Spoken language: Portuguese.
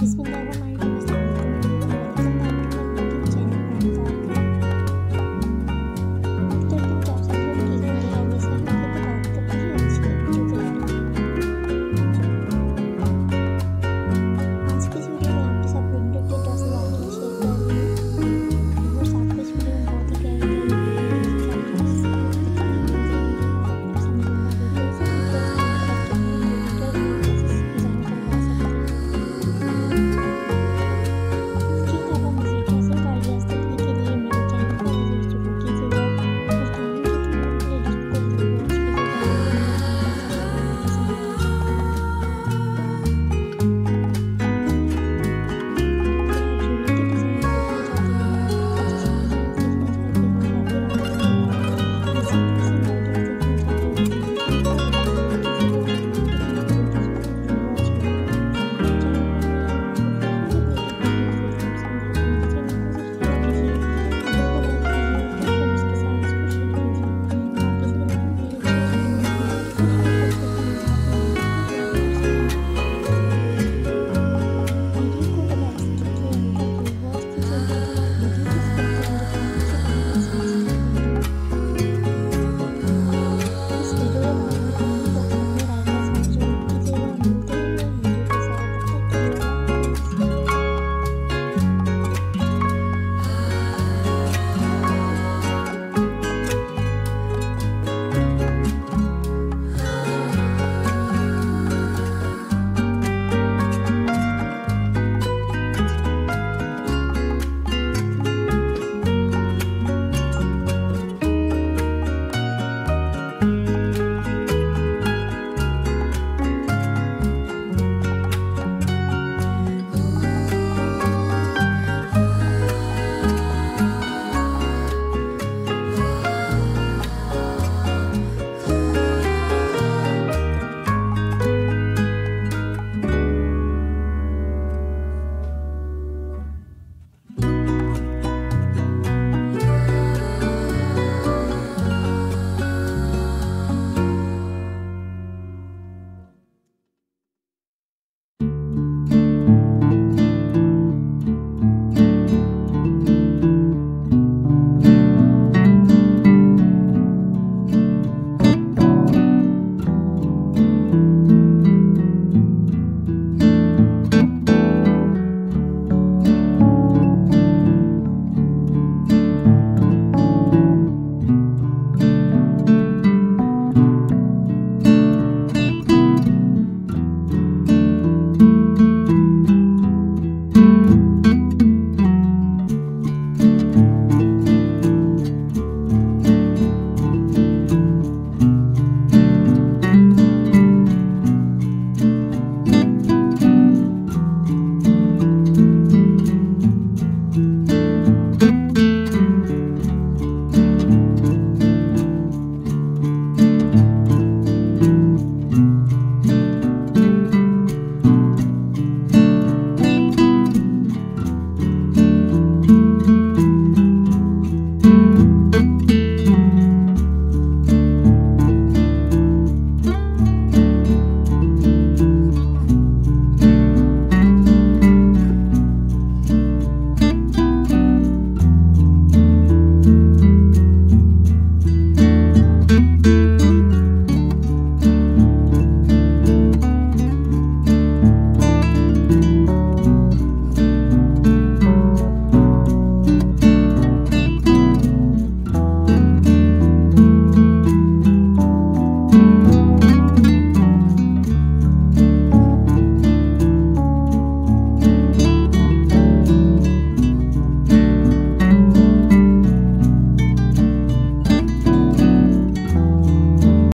Bismillahirrahmanirrahim.